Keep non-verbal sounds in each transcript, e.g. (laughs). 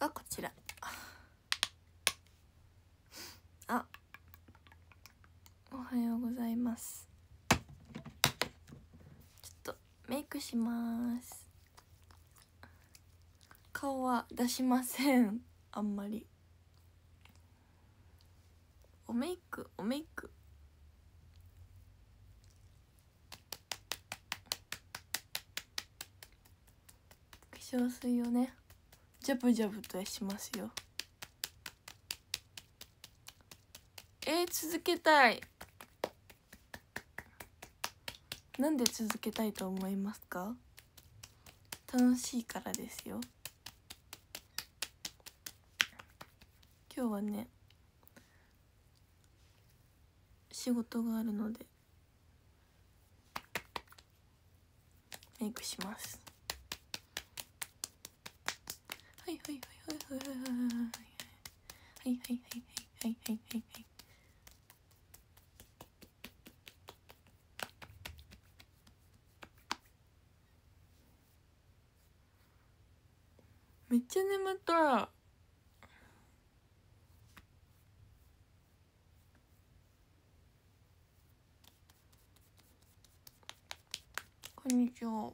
がこちら。あ。おはようございます。ちょっとメイクします。顔は出しません。あんまり。おメイクおメイク。化粧水をね。ジャブジャブとしますよ。えー、続けたい。なんで続けたいと思いますか？楽しいからですよ。今日はね仕事があるのでメイクします。はいはいはいはいはいはいはいはいはいはいはいはいはいめっちゃ眠ったこんにちは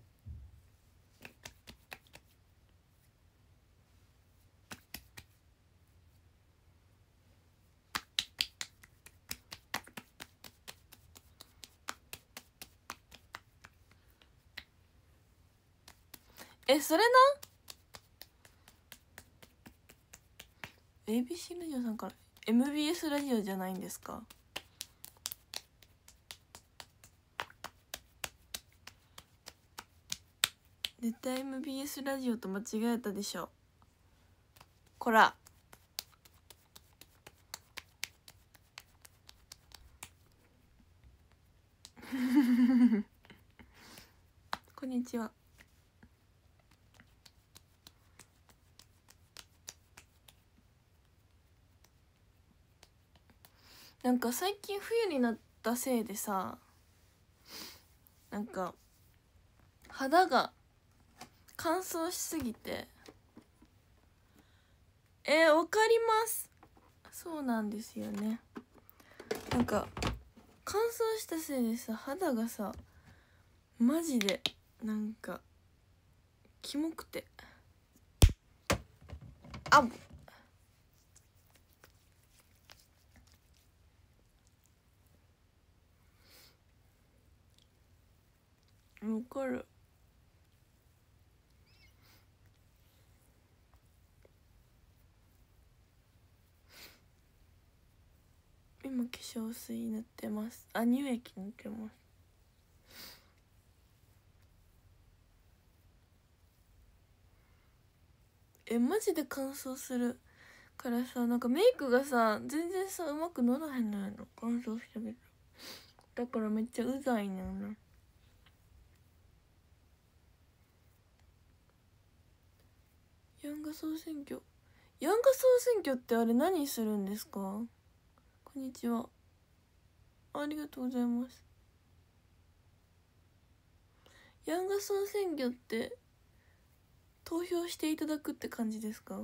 えそれな？ABC ラジオさんから MBS ラジオじゃないんですか？絶対 MBS ラジオと間違えたでしょ。こら。(laughs) こんにちは。なんか最近冬になったせいでさなんか肌が乾燥しすぎてえー、わかります。そうなんですよね。なんか乾燥したせいでさ肌がさマジでなんかキモくて。あっ。わかる。今化粧水塗ってます。あ乳液塗ってます。えマジで乾燥する。からさなんかメイクがさ全然さうまくならへんのやの乾燥してみる。だからめっちゃうざいねんな。ヤンガ総選挙。ヤンガ総選挙ってあれ何するんですか？こんにちは。ありがとうございます。ヤンガ総選挙って投票していただくって感じですか？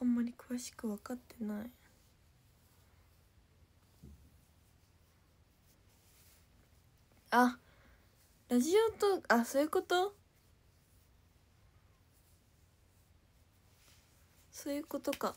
あんまり詳しく分かってない。あラジオとあそういうこと？そういうことか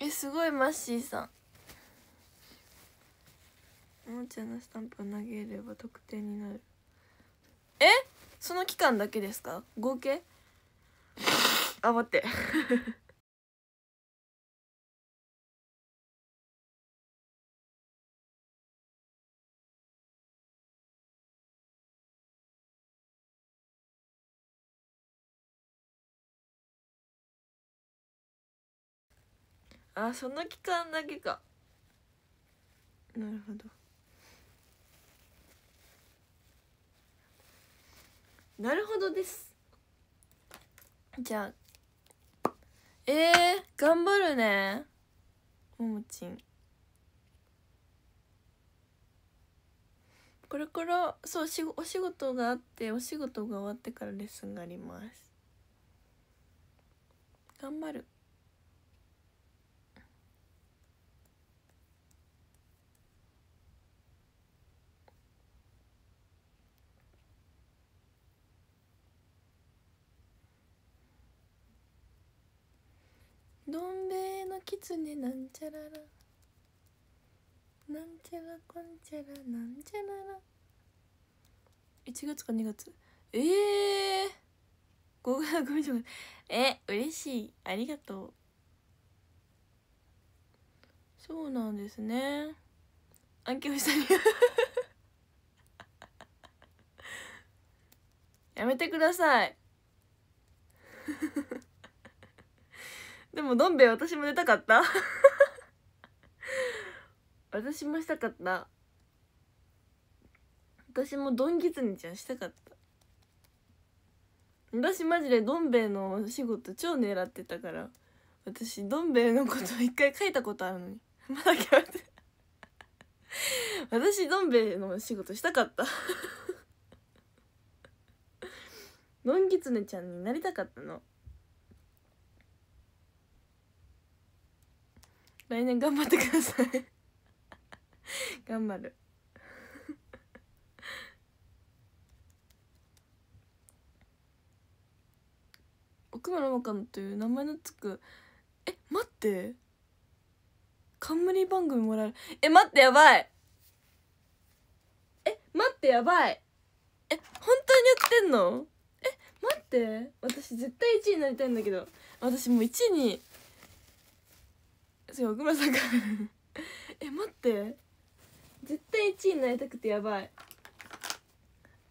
えすごいマッシーさん。おもちゃのスタンプを投げれば得点になる。え？その期間だけですか？合計？あ待って。あその期間だけか。なるほど。なるほどです。じゃあ。えー、頑張るね。ももちん。これからそうしお仕事があってお仕事が終わってからレッスンがあります。頑張るどん兵衛のキツネなんちゃらら。なんちゃらこんちゃらなんちゃらら。1月か2月ええー、ごごめんごめん。え嬉しい。ありがとう。そうなんですね。暗記をしたにやめてください。でもどん兵衛私も出たかった。(laughs) 私もしたかった。私もドンギツネちゃんしたかった。私マジでどん兵衛のお仕事超狙ってたから。私どん兵衛のこと一回書いたことあるのに。(laughs) まだ決まって私どん兵衛のお仕事したかった。(laughs) ドンギツネちゃんになりたかったの。来年頑張ってください。(laughs) 頑張る。(laughs) 奥村真香という名前のつくえ待って。冠番組もらえる。え待ってやばい。え待ってやばい。え本当に言ってんの？え待って。私絶対1位になりたいんだけど。私もう1位にそう奥村さんが (laughs) え待って。絶対1位になりたくてやばい。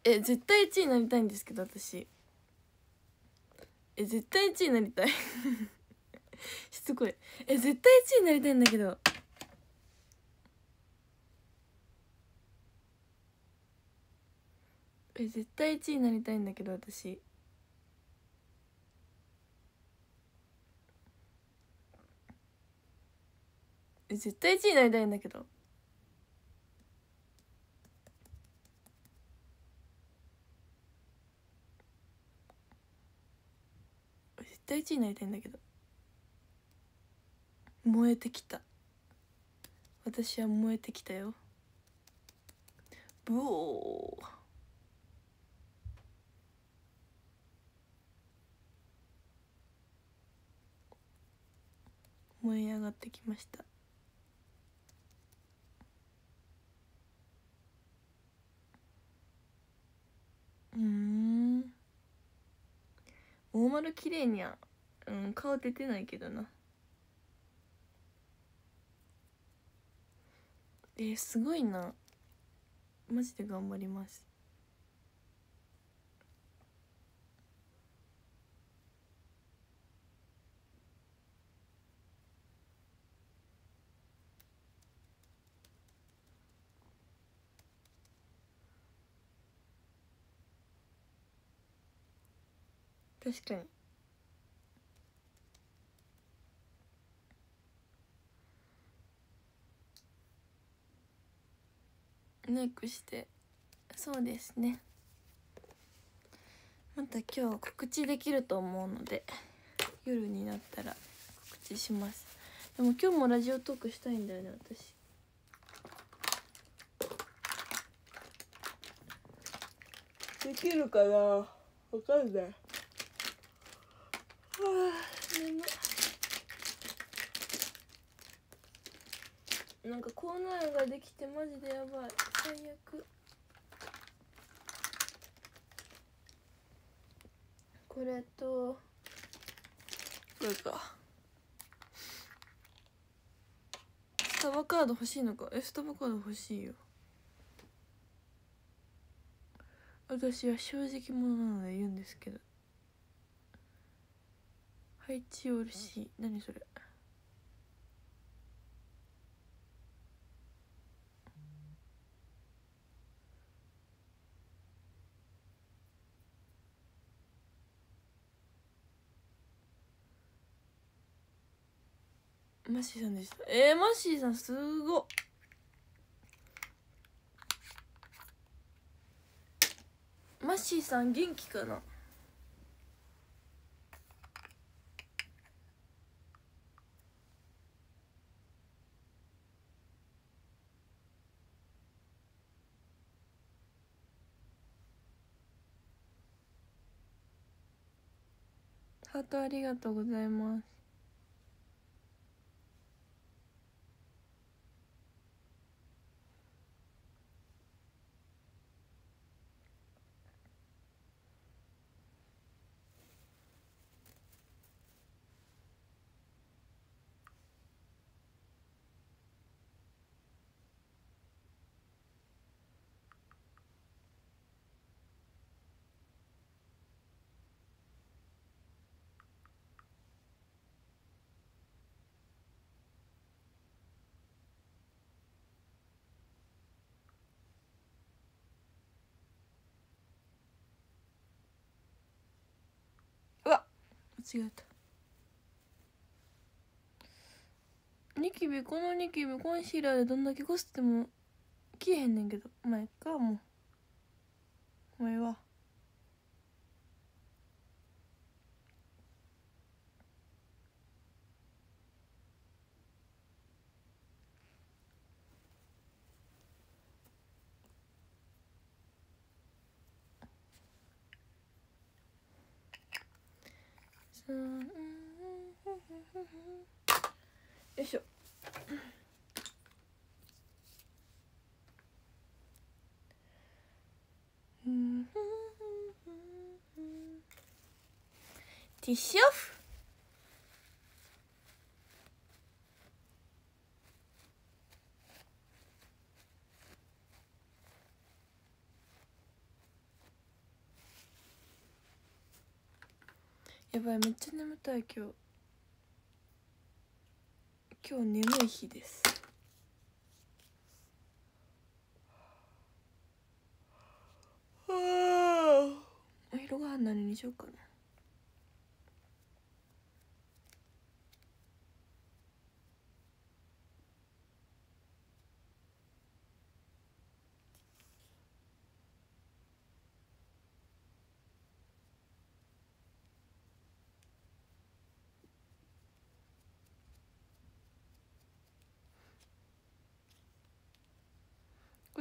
え絶対1位になりたいんですけど私。え絶対1位になりたい。(laughs) しつこい。え絶対1位になりたいんだけど。え絶対1位になりたいんだけど私。絶対1位になりたいんだけど。絶対1位になりたいんだけど。燃えてきた。私は燃えてきたよ。ブオー。燃え上がってきました。うん。大丸綺麗にゃ、うん、顔出てないけどな。えー、すごいな。マジで頑張ります。確かに。メイクして。そうですね。また今日告知できると思うので夜になったら告知します。でも今日もラジオトークしたいんだよね私。できるかな？わかんないなんか口内炎ができてマジでやばい。最悪。これとこれか。スタバカード欲しいのか？えスタバカード欲しいよ。私は正直者なので言うんですけど。配置を嬉しい何それ？マッシーさんでした。えー、マッシーさんすごっ。マッシーさん元気かな？ハートありがとうございます。間違えた。ニキビこのニキビコンシーラーでどんだけこすっても消えへんねんけど。まあえっかもう。お前は。よいしょ。ティッシュオフやばいめっちゃ眠たい今日。今日眠い日です。お昼ご飯何にしようかな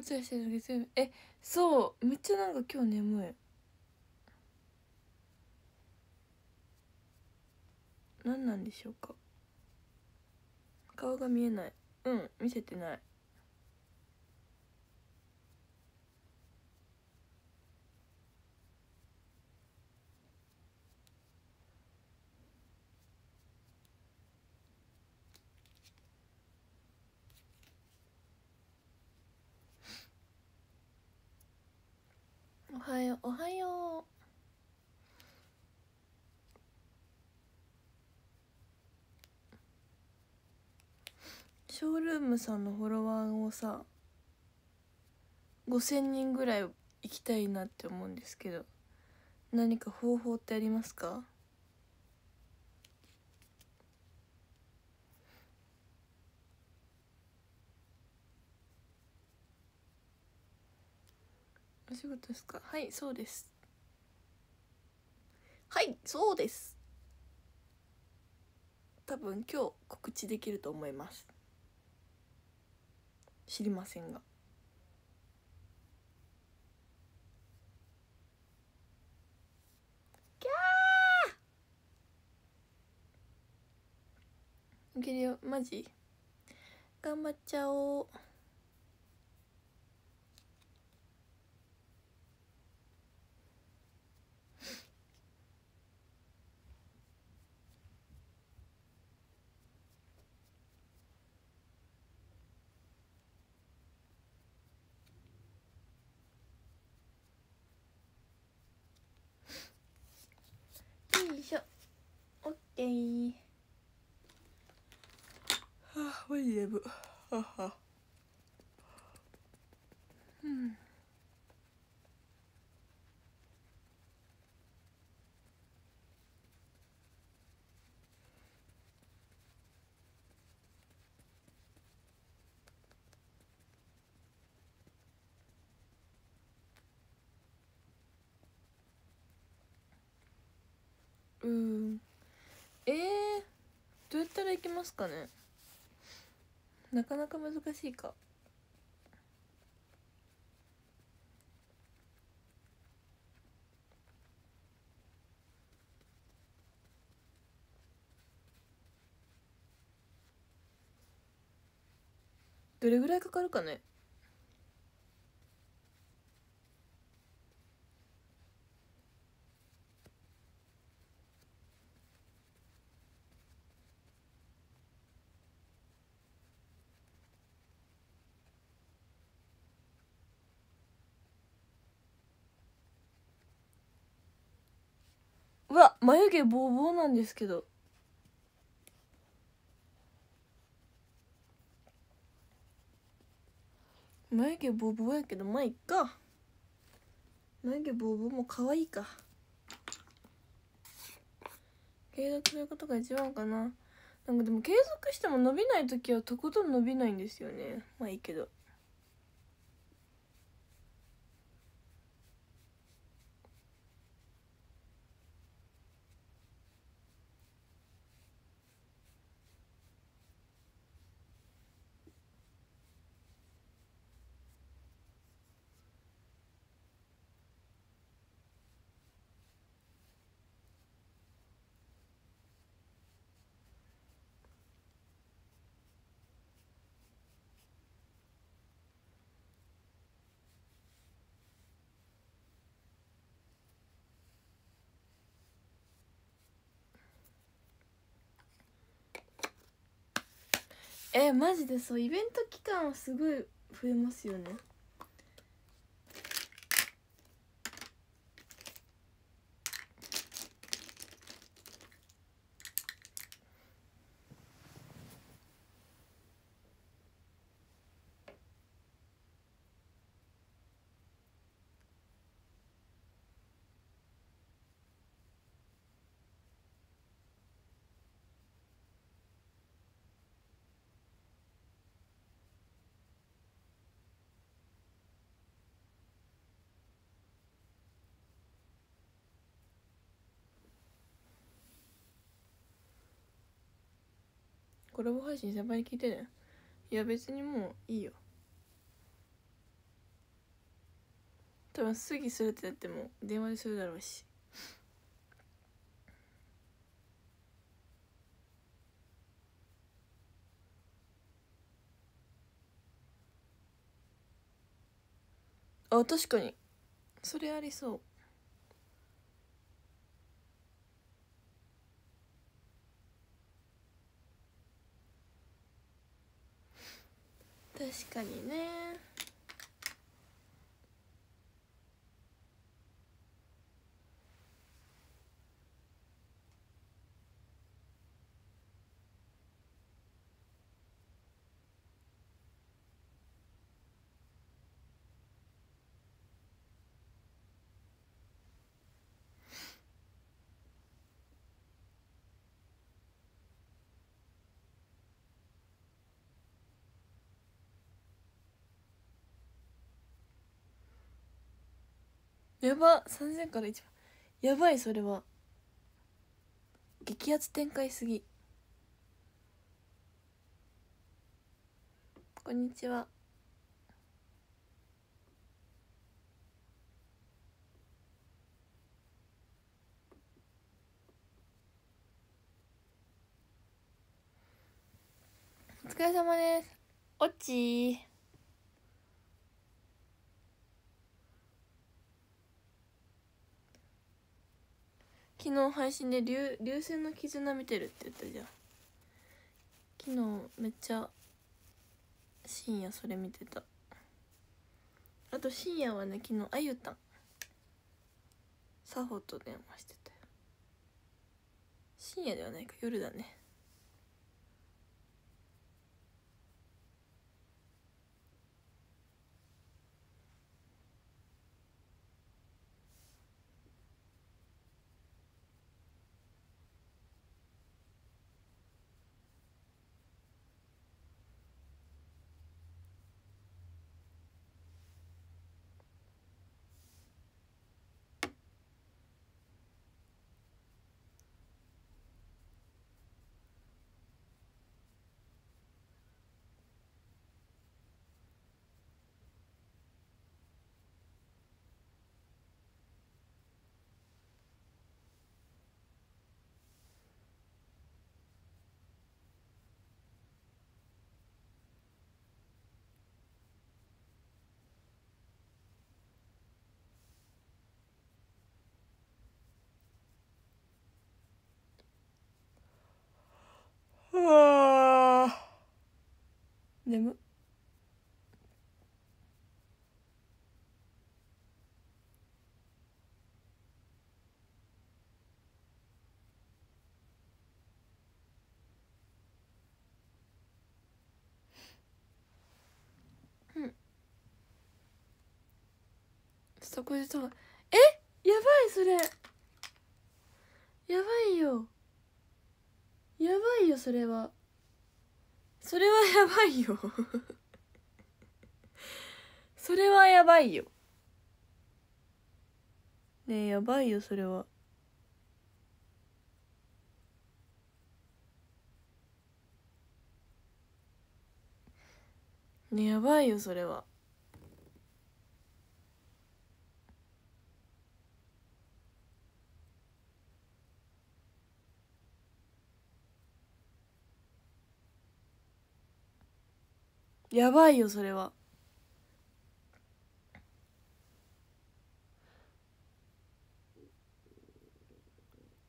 ツヤしてる月曜日えそうめっちゃなんか今日眠い。何なんでしょうか。顔が見えない。うん見せてない。はよおはよう。ショールームさんのフォロワーをさ5,000人ぐらい行きたいなって思うんですけど何か方法ってありますか？仕事ですか？はいそうです。はいそうです。多分今日告知できると思います。知りませんが。キャー！いけるよマジ？頑張っちゃおう。イイはあマジでぶははうん。えー、どうやったらいけますかね？なかなか難しいか。どれぐらいかかるかね？うわ眉毛ボーボーなんですけど。眉毛ボーボーやけどまあいっか。眉毛ボーボーも可愛いか。継続することが一番かな。なんかでも継続しても伸びない時はとことん伸びないんですよね。まあいいけど。えマジでそうイベント期間はすごい増えますよね。コラボ配信先輩に聞いてね。いや別にもういいよ。多分すぐするってなっても電話でするだろうし。あ確かに。それありそう。確かにね。やば3000から1番。やばいそれは。激アツ展開すぎ。こんにちは。お疲れ様です。おっち昨日配信で流流星の絆見てるって言ったじゃん。昨日めっちゃ深夜それ見てた。あと深夜はね昨日あゆたん。サホと電話してたよ深夜ではないか夜だね。眠っ。そこでそうえ？やばいそれ。やばいよ。やばいよそれは。それはやばいよ。(laughs) それはやばいよ。ねえやばいよそれは。ねえやばいよそれは。やばいよそれは。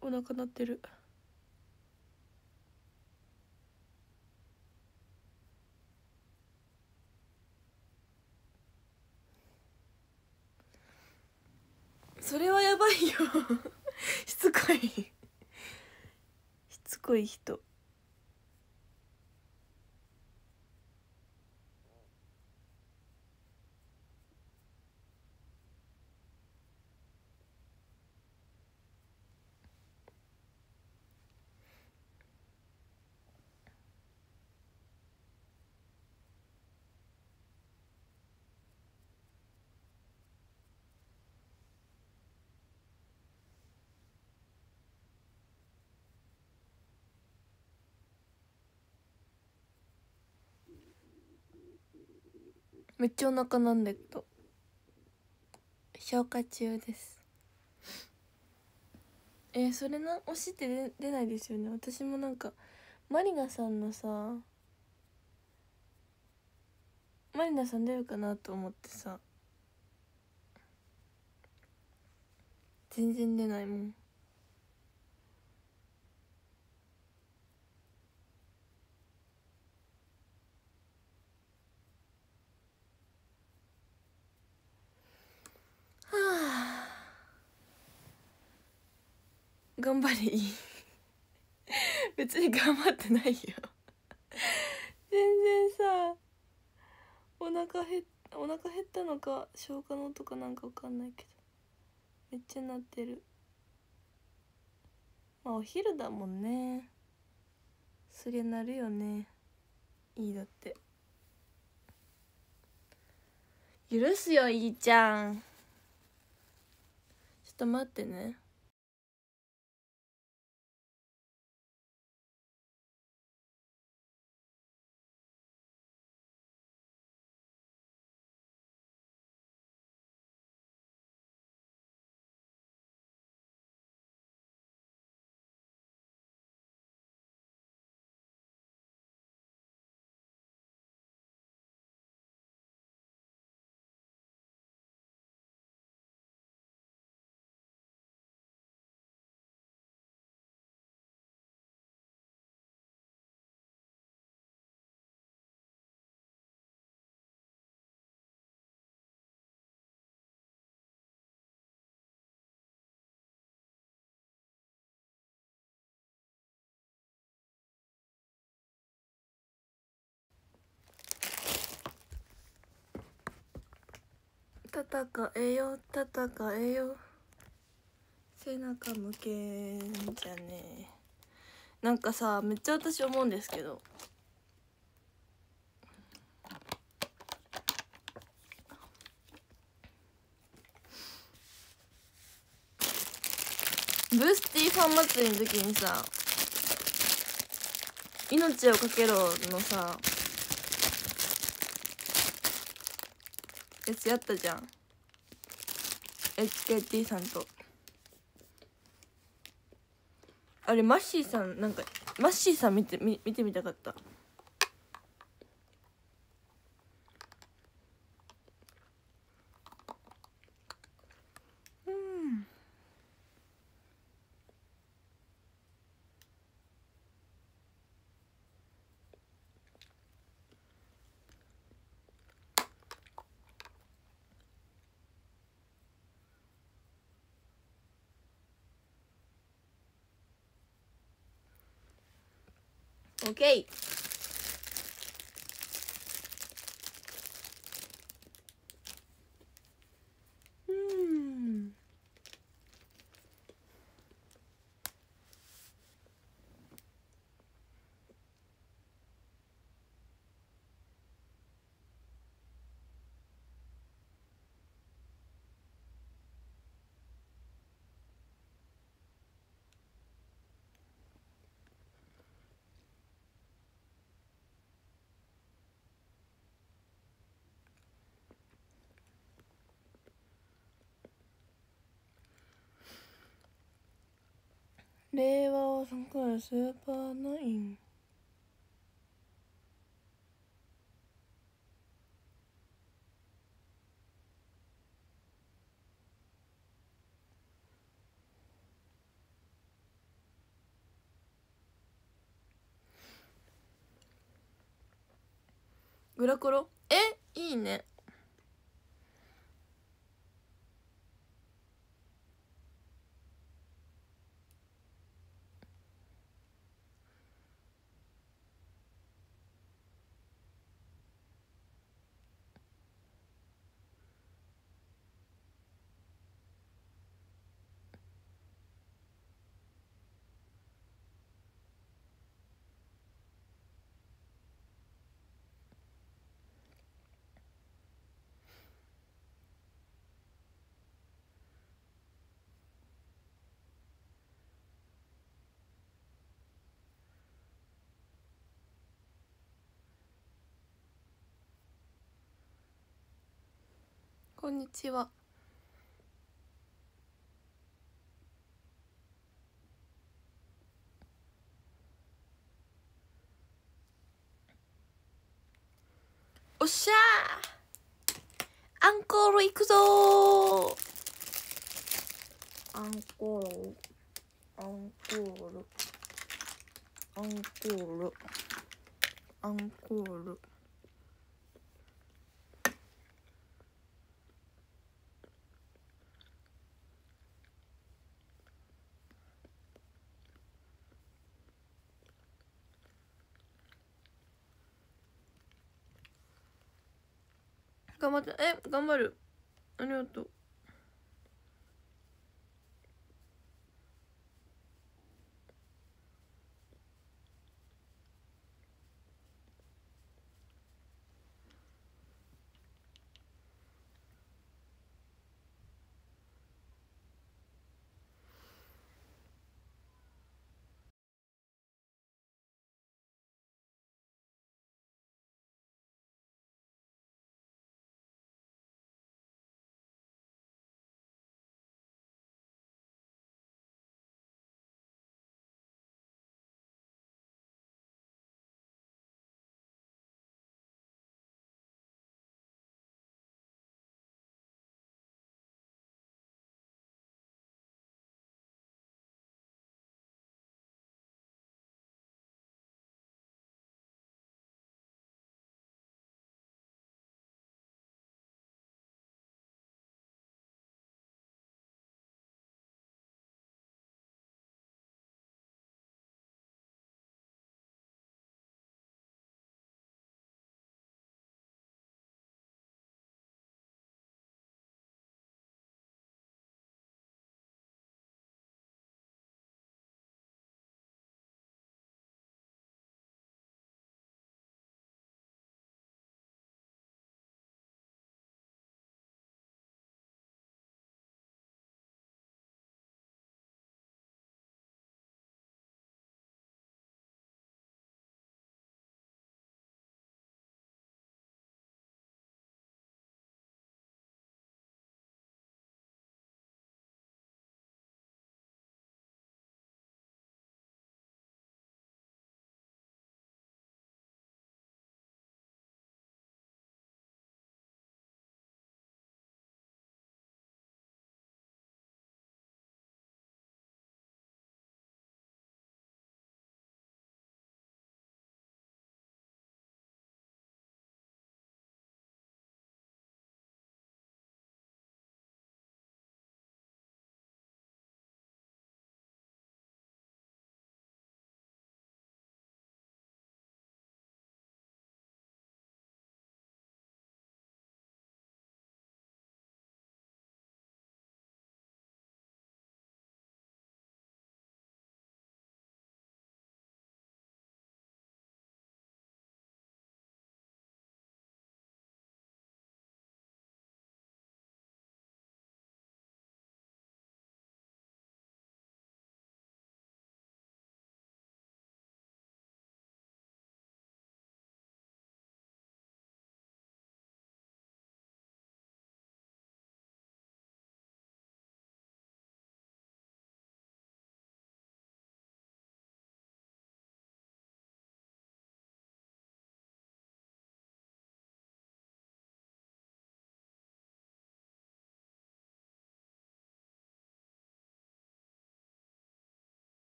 お腹鳴ってる。それはやばいよ。(laughs) しつこい。(laughs) しつこい人。めっちゃお腹なんだけど。消化中です。えー、それな押しって出出ないですよね。私もなんかマリナさんのさマリナさん出るかなと思ってさ。全然出ないもん。は (sighs) あ頑張り。い (laughs) い別に頑張ってないよ。(laughs) 全然さお腹減っお腹減ったのか消化の音かなんかわかんないけど。めっちゃ鳴ってる。まあお昼だもんね。そりゃなるよね。いいだって。許すよいいちゃん。と待ってね。戦えよ戦えよ。背中向けんじゃねえ。なんかさめっちゃ私思うんですけど。ブースティファン祭りの時にさ「命をかけろ」のさやつやったじゃん。HKT さんと。あれマッシーさんなんかマッシーさん見て見見てみたかった。オッケーうん令和は3回スーパーナイン。グラコロ？え？いいね。こんにちは。おっしゃー。アンコール行くぞー。アンコール。アンコール。アンコール。アンコール。頑張ってえ頑張る。ありがとう。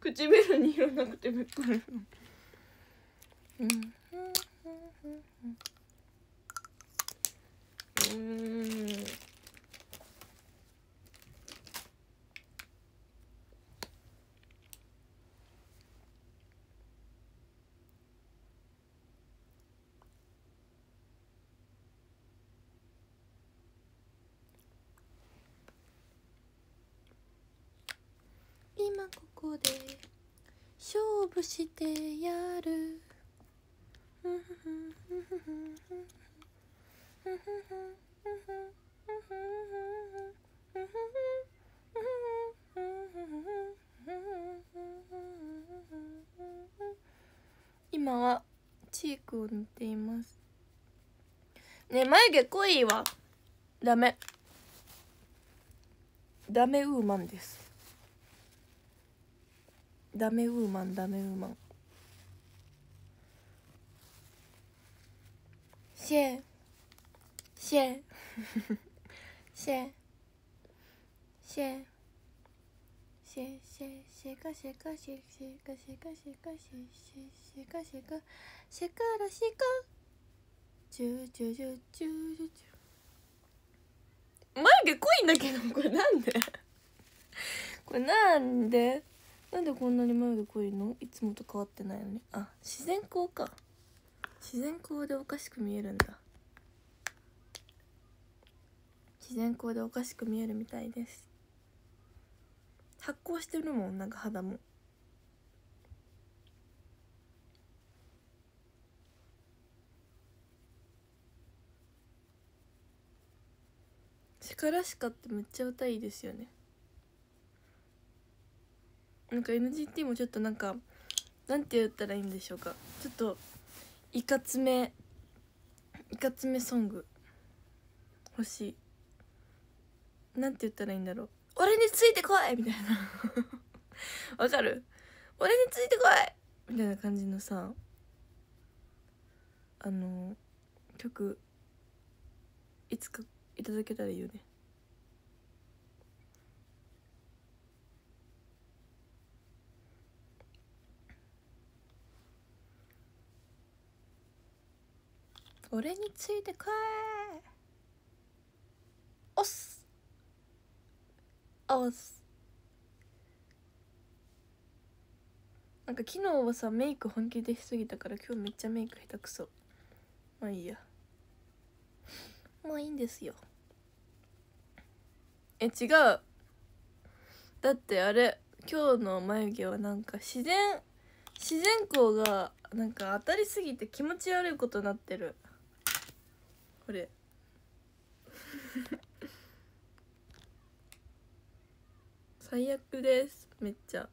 唇に色なくてびっくりうんうん (laughs) 今ここで勝負してやる。今はチークを塗っています。ね眉毛濃いわ。ダメ。ダメウーマンです。ダメウーマンダメウーマン。シェシェ (laughs) シェシェシェシェシェカシェカシェシェカシェカシェカシェシェシェカシェカシェカラシカチュチュチュチュチュチュ眉毛濃いんだけどこれなんでこれなんでなんでこんなに眉毛濃いの？いつもと変わってないのに。あ自然光か。自然光でおかしく見えるんだ。自然光でおかしく見えるみたいです。発光してるもんなんか肌も。力しかってめっちゃ歌いいですよね。なんか NGT もちょっとなんかなんて言ったらいいんでしょうか。ちょっといかつめいかつめソング。欲しい。なんて言ったらいいんだろう。俺についてこいみたいな。(laughs) わかる？俺についてこい！みたいな感じのさあの曲いつかいただけたらいいよね。俺についてこい。おっす。おっす。なんか昨日はさメイク本気でしすぎたから今日めっちゃメイク下手くそ。まあいいや。もういいんですよ。え違う。だってあれ今日の眉毛はなんか自然自然光がなんか当たりすぎて気持ち悪いことになってる。これ。(laughs) 最悪です。めっちゃ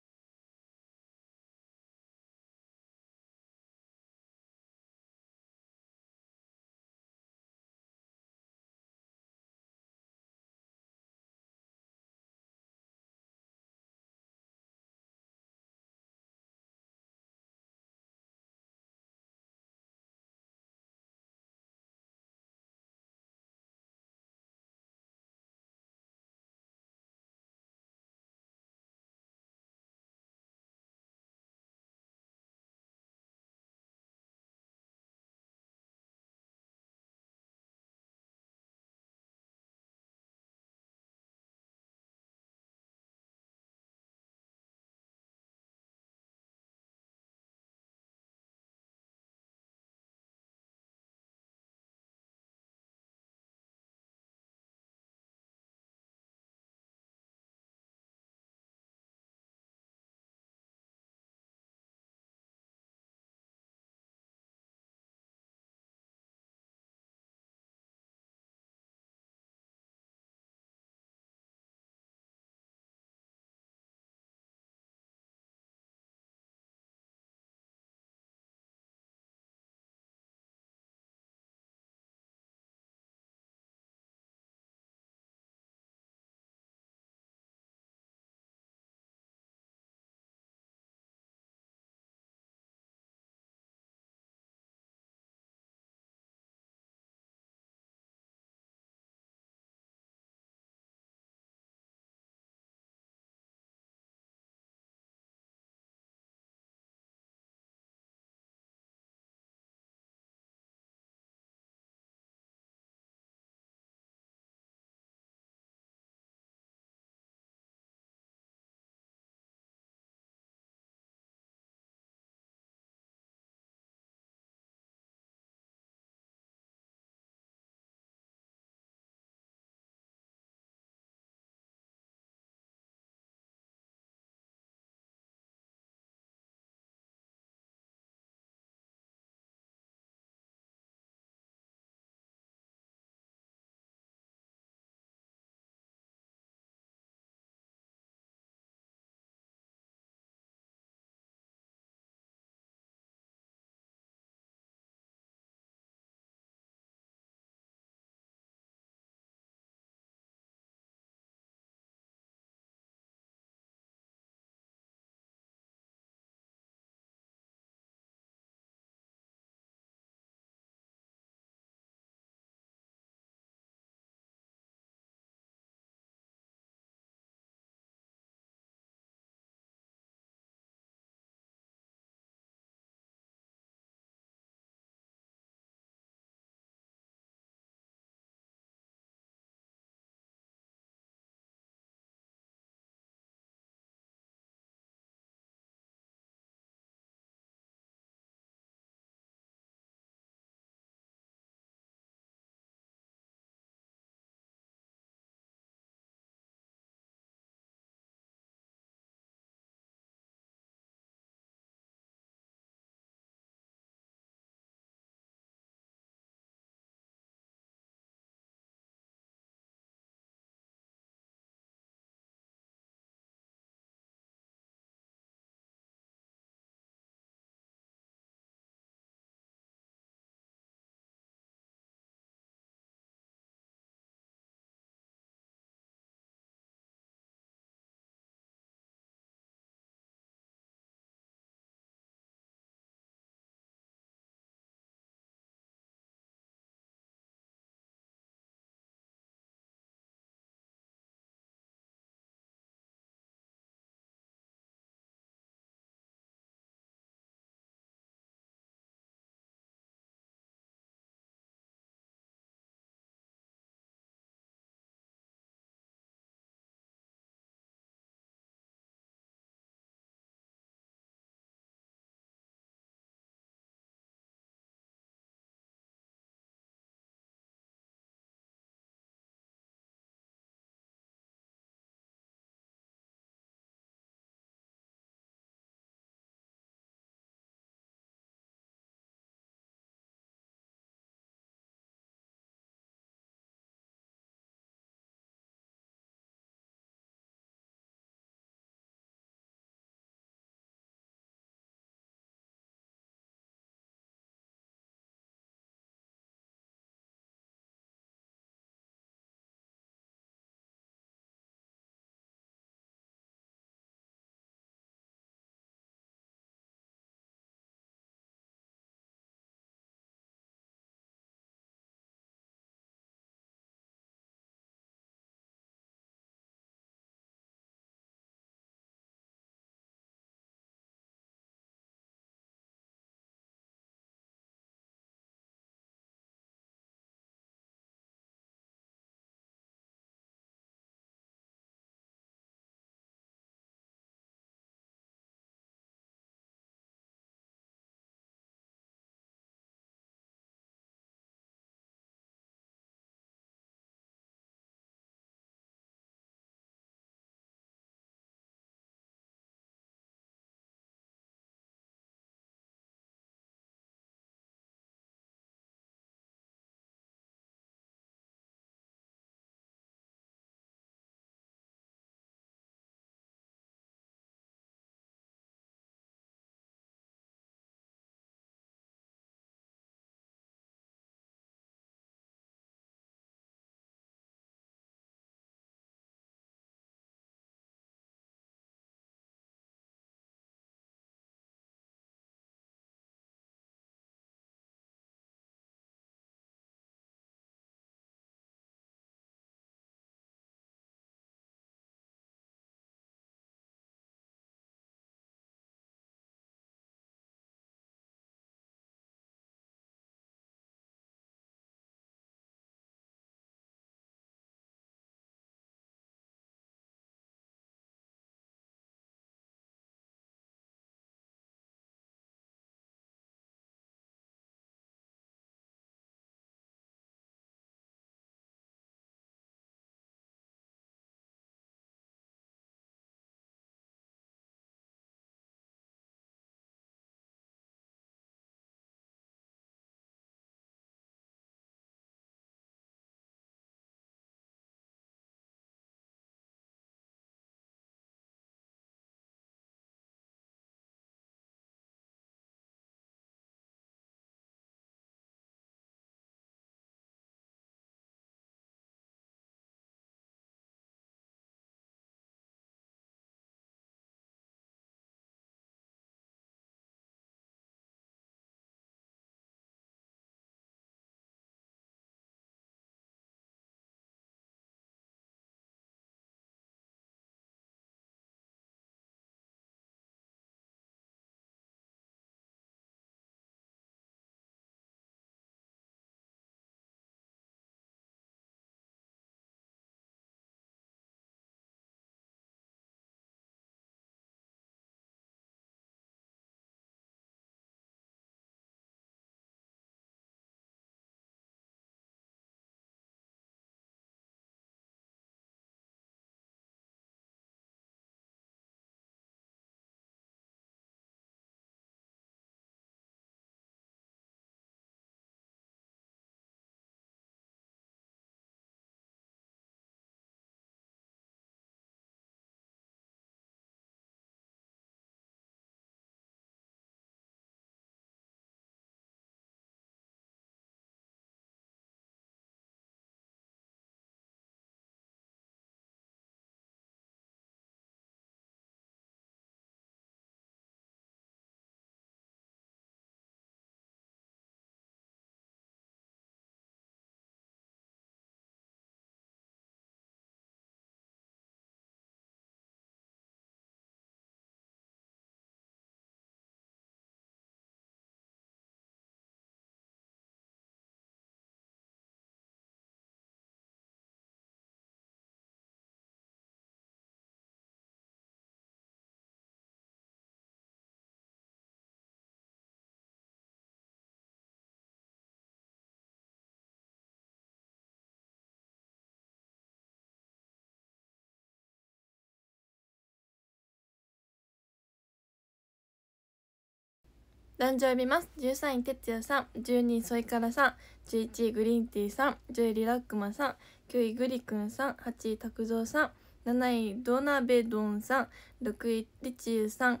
男女呼びます。13位哲也さん。12位ソイカラさん。11位グリーンティーさん。10位リラックマさん。9位グリくんさん。8位拓蔵さん。7位ドナベドンさん。6位リチューさん。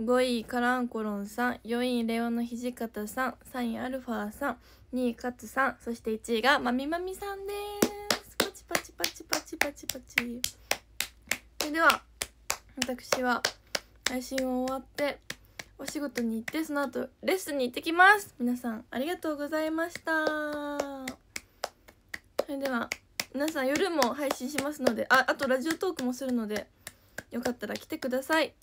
5位カランコロンさん。4位レオの土方さん。3位アルファさん。2位カツさん。そして1位がまみまみさんです。パチパチパチパチパチパチ。それでは私は配信を終わってお仕事に行ってその後レッスンに行ってきます。皆さんありがとうございました。それでは皆さん夜も配信しますのでああとラジオトークもするのでよかったら来てください。